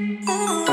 Oh.